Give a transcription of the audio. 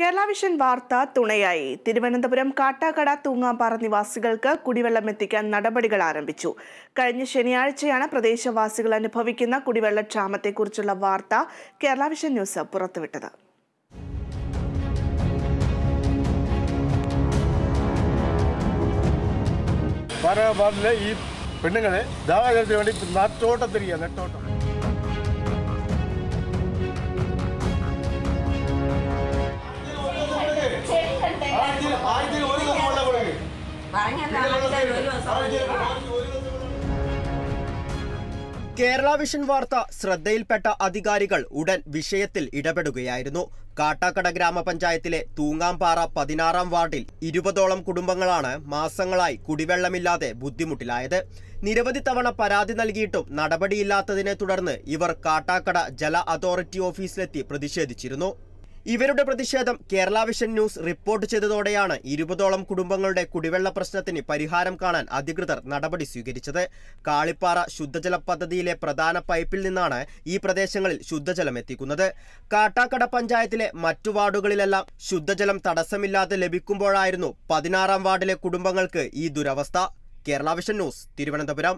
Kerala vision വാർത്ത തുണയായി. തിരുവനന്തപുരം കാട്ടാക്കട തൂങ്ങാമ്പാറ നിവാസികൾക്ക് കുടിവെള്ളം എത്തിക്കാൻ നടപടികൾ ആരംഭിച്ചു. കഴിഞ്ഞ ശനിയാഴ്ചയാണ് പ്രദേശവാസികൾ അനുഭവിക്കുന്ന കുടിവെള്ളക്ഷാമത്തെക്കുറിച്ചുള്ള വാർത്ത കേരള വിഷൻ ന്യൂസ് പുറത്തുവിട്ടത്. പെണ്ണുങ്ങളെ ദാഹത്തിന് വേണ്ടി നട്ടോട്ടം തിരിക്കുക നെട്ടോട്ടം. കേരള വിഷൻ വാർത്ത ശ്രദ്ധയിൽപ്പെട്ട അധികാരികൾ ഉടൻ വിഷയത്തിൽ ഇടപെടുകയായിരുന്നു. കാട്ടാക്കട ഗ്രാമപഞ്ചായത്തിലെ തൂങ്ങാംപാറ പതിനാറാം വാർഡിൽ ഇരുപതോളം കുടുംബങ്ങളാണ് മാസങ്ങളായി കുടിവെള്ളമില്ലാതെ ബുദ്ധിമുട്ടിലായത്. നിരവധി തവണ പരാതി നൽകിയിട്ടും നടപടിയില്ലാത്തതിനെ തുടർന്ന് ഇവർ കാട്ടാക്കട ജല അതോറിറ്റി ഓഫീസിലെത്തി പ്രതിഷേധിച്ചിരുന്നു. ഇവരുടെ പ്രതിഷേധം കേരള വിഷൻ ന്യൂസ് റിപ്പോർട്ട് ചെയ്തതോടെയാണ് ഇരുപതോളം കുടുംബങ്ങളുടെ കുടിവെള്ള പ്രശ്നത്തിന് പരിഹാരം കാണാൻ അധികൃതർ നടപടി സ്വീകരിച്ചത്. കാളിപ്പാറ ശുദ്ധജല പദ്ധതിയിലെ പ്രധാന പൈപ്പിൽ നിന്നാണ് ഈ പ്രദേശങ്ങളിൽ ശുദ്ധജലം എത്തിക്കുന്നത്. കാട്ടാക്കട പഞ്ചായത്തിലെ മറ്റു വാർഡുകളിലെല്ലാം ശുദ്ധജലം തടസ്സമില്ലാതെ ലഭിക്കുമ്പോഴായിരുന്നു പതിനാറാം വാർഡിലെ കുടുംബങ്ങൾക്ക് ഈ ദുരവസ്ഥ. Kerala vision news Thiruvananthapuram.